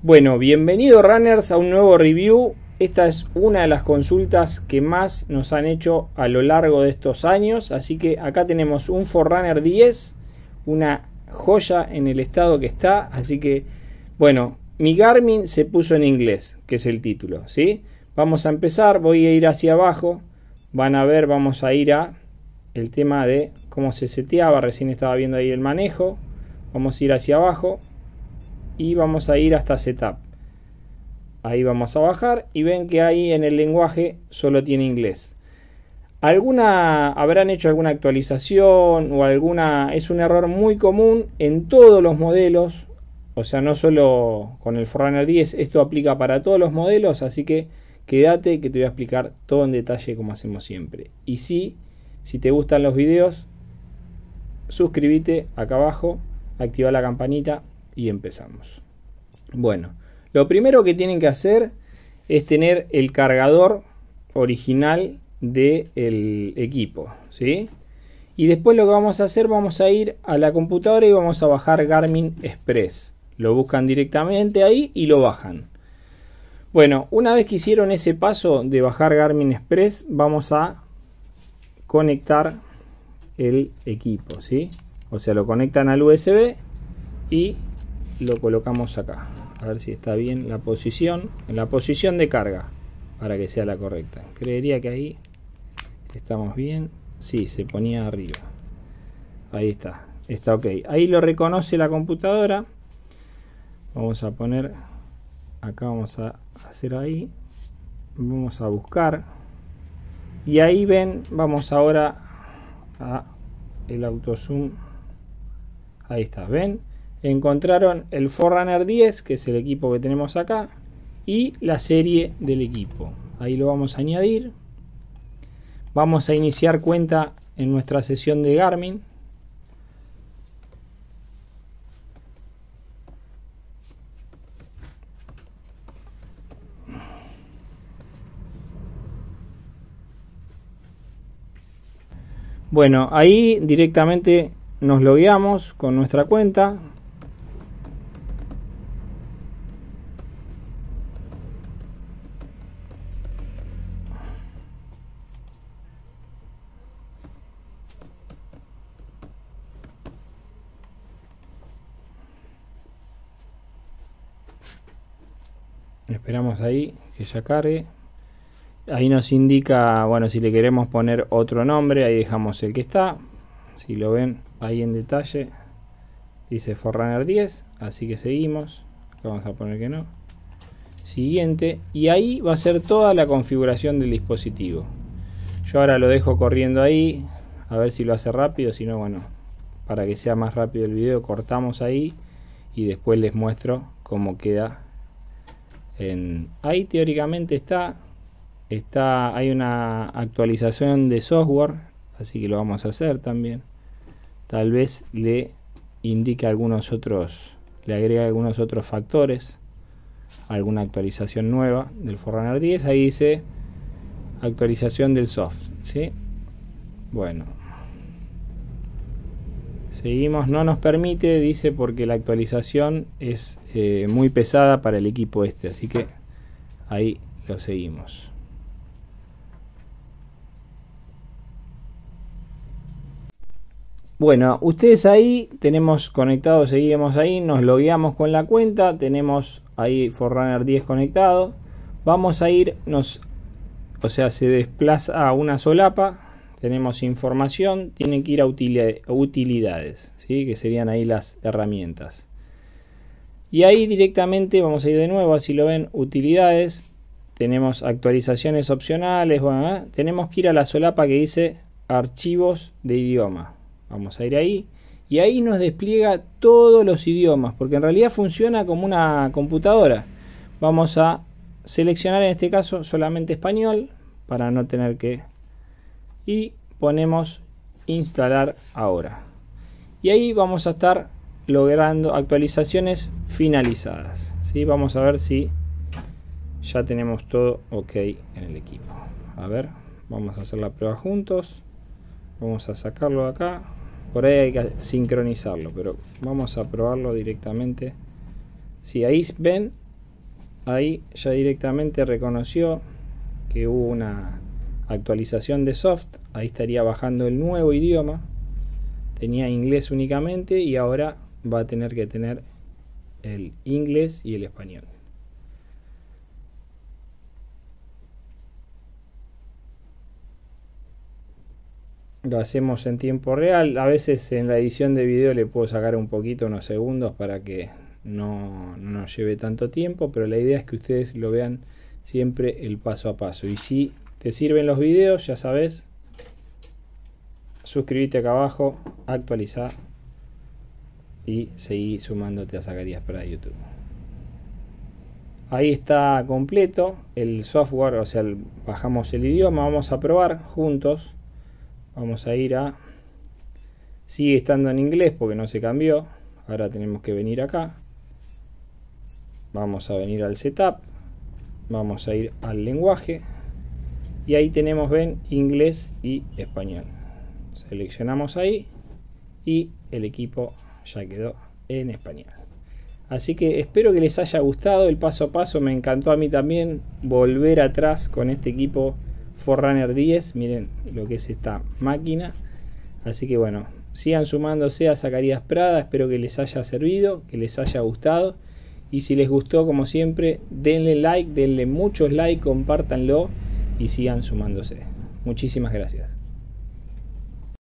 Bueno, bienvenido runners a un nuevo review. Esta es una de las consultas que más nos han hecho a lo largo de estos años. Así que acá tenemos un Forerunner 10, una joya en el estado que está. Así que, bueno, mi Garmin se puso en inglés, que es el título. ¿sí? Vamos a empezar, voy a ir hacia abajo. Van a ver, vamos a ir a el tema de cómo se seteaba. Recién estaba viendo ahí el manejo. Vamos a ir hacia abajo y vamos a ir hasta setup. Ahí vamos a bajar y ven que ahí en el lenguaje solo tiene inglés. Alguna habrán hecho alguna actualización o alguna es un error muy común en todos los modelos o sea no solo con el Forerunner 10 esto aplica para todos los modelos así que quédate que te voy a explicar todo en detalle como hacemos siempre. Y si si te gustan los videos suscríbete acá abajo activa la campanita y empezamos. Bueno, lo primero que tienen que hacer es tener el cargador original del equipo, ¿sí? Y después lo que vamos a hacer, vamos a ir a la computadora y vamos a bajar Garmin Express. Lo buscan directamente ahí y lo bajan. Bueno, una vez que hicieron ese paso de bajar Garmin Express, vamos a conectar el equipo, ¿sí? O sea, lo conectan al USB y lo colocamos acá. A ver si está bien la posición en la posición de carga para que sea la correcta. Creería que ahí estamos bien. Sí, se ponía arriba. Ahí está está ok. Ahí lo reconoce la computadora. Vamos a poner acá vamos a hacer ahí. Vamos a buscar. Y ahí ven vamos ahora a el auto zoom ahí está ven encontraron el Forerunner 10, que es el equipo que tenemos acá, y la serie del equipo. Ahí lo vamos a añadir. Vamos a iniciar cuenta en nuestra sesión de Garmin. Bueno, ahí directamente nos logueamos con nuestra cuenta, esperamos ahí que ya cargue ahí nos indica bueno si le queremos poner otro nombre ahí dejamos el que está. Si lo ven ahí en detalle dice Forerunner 10 así que seguimos. Vamos a poner que no. Siguiente y ahí va a ser toda la configuración del dispositivo. Yo ahora lo dejo corriendo ahí a ver si lo hace rápido si no bueno para que sea más rápido el video cortamos ahí y después les muestro cómo queda ahí teóricamente está, está, hay una actualización de software, así que lo vamos a hacer también. Tal vez le indique algunos otros, le agrega algunos otros factores, alguna actualización nueva del Forerunner 10. Ahí dice actualización del soft, ¿sí? Bueno, Seguimos, no nos permite, dice, porque la actualización es eh, muy pesada para el equipo este, así que ahí lo seguimos. Bueno, ustedes ahí tenemos conectado, seguimos ahí, nos logueamos con la cuenta, tenemos ahí Forerunner 10 conectado. Vamos a ir, nos, o sea, se desplaza a una solapa, tenemos información, tienen que ir a utilidades, ¿sí? que serían ahí las herramientas. Y ahí directamente vamos a ir de nuevo, así lo ven, utilidades, tenemos actualizaciones opcionales, bueno, ¿eh? tenemos que ir a la solapa que dice archivos de idioma. Vamos a ir ahí y ahí nos despliega todos los idiomas, porque en realidad funciona como una computadora. Vamos a seleccionar en este caso solamente español para no tener que y ponemos instalar ahora. Y ahí vamos a estar logrando actualizaciones finalizadas ¿sí? vamos a ver si ya tenemos todo ok en el equipo. A ver vamos a hacer la prueba juntos. Vamos a sacarlo de acá. Por ahí hay que sincronizarlo pero vamos a probarlo directamente. Si ahí ven ahí ya directamente reconoció que hubo una actualización de soft. Ahí estaría bajando el nuevo idioma. Tenía inglés únicamente y ahora va a tener que tener el inglés y el español. Lo hacemos en tiempo real. A veces en la edición de video le puedo sacar un poquito, unos segundos, para que no, nos lleve tanto tiempo. Pero la idea es que ustedes lo vean siempre el paso a paso. Y si te sirven los videos, ya sabes, suscríbete acá abajo, actualizar y seguir sumándote a Zacarías para YouTube. Ahí está completo el software, o sea, bajamos el idioma, vamos a probar juntos. Vamos a ir a... Sigue estando en inglés porque no se cambió. Ahora tenemos que venir acá. Vamos a venir al setup. Vamos a ir al lenguaje. Y ahí tenemos, ven, inglés y español. Seleccionamos ahí y el equipo ya quedó en español. Así que espero que les haya gustado el paso a paso. Me encantó a mí también volver atrás con este equipo Forerunner 10. Miren lo que es esta máquina. Así que bueno, sigan sumándose a Zacarías Prada. Espero que les haya servido, que les haya gustado. Y si les gustó, como siempre, denle like, denle muchos like, compártanlo y sigan sumándose. Muchísimas gracias.